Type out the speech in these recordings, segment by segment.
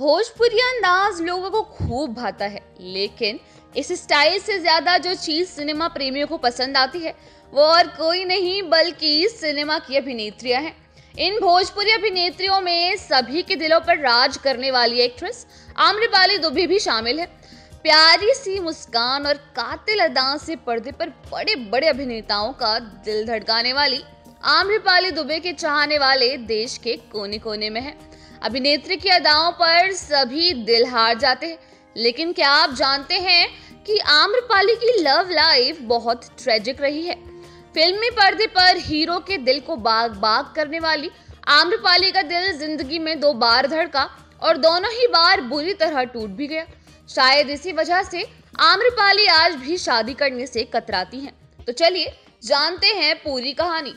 भोजपुरी अंदाज लोगों को खूब भाता है, लेकिन इस स्टाइल से ज़्यादा जो चीज़ सिनेमा प्रेमियों को पसंद आती है, वो और कोई नहीं, बल्कि सिनेमा की अभिनेत्रियाँ हैं। इन भोजपुरी अभिनेत्रियों में सभी के दिलों पर राज करने वाली एक्ट्रेस आम्रपाली दुबे भी शामिल है। प्यारी सी मुस्कान और कातिल अदा से पर्दे पर बड़े बड़े अभिनेताओं का दिल धड़काने वाली आम्रपाली दुबे के चाहने वाले देश के कोने कोने में है। अभिनेत्री की अदाओं पर सभी दिल हार जाते हैं। लेकिन क्या आप जानते हैं कि आम्रपाली की लव लाइफ बहुत ट्रेजिक रही है। फिल्मी पर्दे पर हीरो के दिल को बाग बाग करने वाली आम्रपाली का दिल ज़िंदगी में दो बार धड़का और दोनों ही बार बुरी तरह टूट भी गया। शायद इसी वजह से आम्रपाली आज भी शादी करने से कतराती हैं। तो चलिए, जानते हैं पूरी कहानी।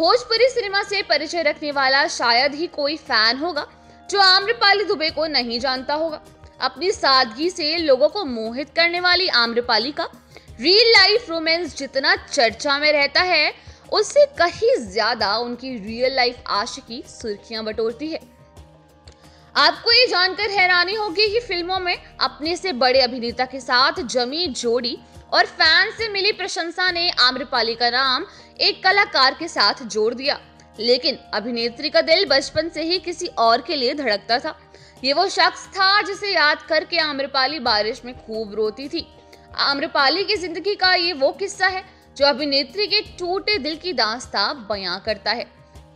भोजपुरी सिनेमा से परिचय रखने वाला शायद ही कोई फ़ैन होगा, जो आम्रपाली दुबे को नहीं जानता होगा। अपनी सादगी से लोगों को मोहित करने वाली आम्रपाली का रियल लाइफ रोमांस जितना चर्चा में रहता है, उससे कहीं ज़्यादा उनकी रियल लाइफ आशिकी सुर्खियाँ बटोरती है। आपको ये जानकर हैरानी होगी कि फ़िल्मों में अपने से बड़े अभिनेता के साथ जमी जोड़ी और फ़ैन से मिली प्रशंसा ने आम्रपाली का नाम एक कलाकार के साथ जोड़ दिया। लेकिन अभिनेत्री का दिल बचपन से ही किसी और के लिए धड़कता था। ये वो शख्स था जिसे याद करके आम्रपाली बारिश में खूब रोती थी। आम्रपाली की ज़िंदगी का ये वो किस्सा है जो अभिनेत्री के टूटे दिल की दास्ता बयां करता है।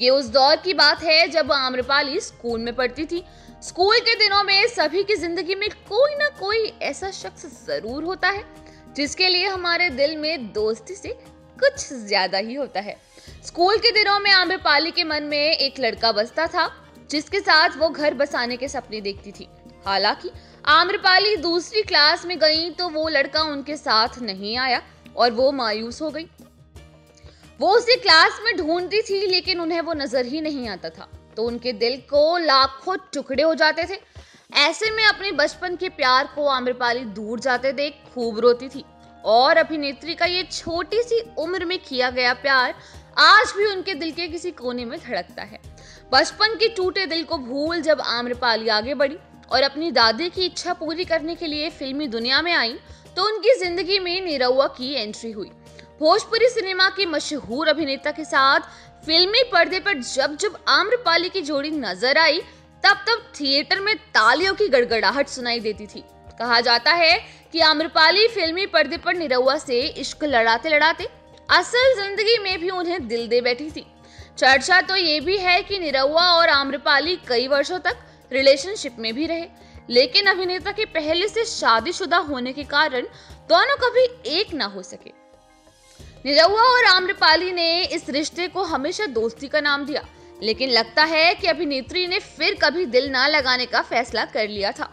ये उस दौर की बात है जब आम्रपाली स्कूल में पढ़ती थी स्कूल के दिनों में सभी की ज़िंदगी में कोई ना कोई ऐसा शख्स ज़रूर होता है, जिसके लिए हमारे दिल में दोस्ती से कुछ ज़्यादा ही होता है। स्कूल के दिनों में आम्रपाली के मन में एक लड़का बसता था, जिसके साथ वो घर बसाने के सपने देखती थी। हालाँकि आम्रपाली दूसरी क्लास में गई तो वो लड़का उनके साथ नहीं आया और वो मायूस हो गई। वो उसे क्लास में ढूंढती थी, लेकिन उन्हें वो नज़र ही नहीं आता था। तो उनके दिल को लाखों टुकड़े हो जाते थे। ऐसे में अपने बचपन के प्यार को आम्रपाली दूर जाते देख खूब रोती थी। और अभिनेत्री का ये छोटी सी उम्र में किया गया प्यार आज भी उनके दिल के किसी कोने में धड़कता है। बचपन के टूटे दिल को भूल जब आम्रपाली आगे बढ़ी और अपनी दादी की इच्छा पूरी करने के लिए फिल्मी दुनिया में आई तो उनकी ज़िंदगी में निरहुआ की एंट्री हुई। भोजपुरी सिनेमा के मशहूर अभिनेता के साथ फिल्मी पर्दे पर जब जब आम्रपाली की जोड़ी नज़र आई, तब तब थिएटर में तालियों की गड़गड़ाहट सुनाई देती थी। कहा जाता है कि आम्रपाली फिल्मी पर्दे पर निरहुआ से इश्क लड़ाते लड़ाते असल ज़िंदगी में भी उन्हें दिल दे बैठी थी। चर्चा तो ये भी है कि निरहुआ और आम्रपाली कई वर्षों तक रिलेशनशिप में भी रहे, लेकिन अभिनेता के पहले से शादीशुदा होने के कारण दोनों कभी एक ना हो सके। निरहुआ और आम्रपाली ने इस रिश्ते को हमेशा दोस्ती का नाम दिया, लेकिन लगता है कि अभिनेत्री ने फिर कभी दिल ना लगाने का फैसला कर लिया था।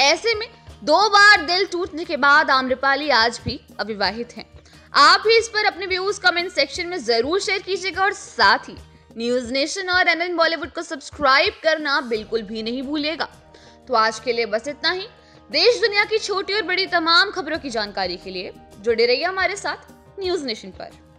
ऐसे में दो बार दिल टूटने के बाद आम्रपाली आज भी अविवाहित हैं। आप भी इस पर अपने व्यूज़ कमेंट सेक्शन में ज़रूर शेयर कीजिएगा और साथ ही न्यूज़ नेशन और एन बॉलीवुड को सब्सक्राइब करना बिल्कुल भी नहीं भूलिएगा। तो आज के लिए बस इतना ही। देश दुनिया की छोटी और बड़ी तमाम खबरों की जानकारी के लिए जुड़े रहिए हमारे साथ। न्यूज़ नेशन पर।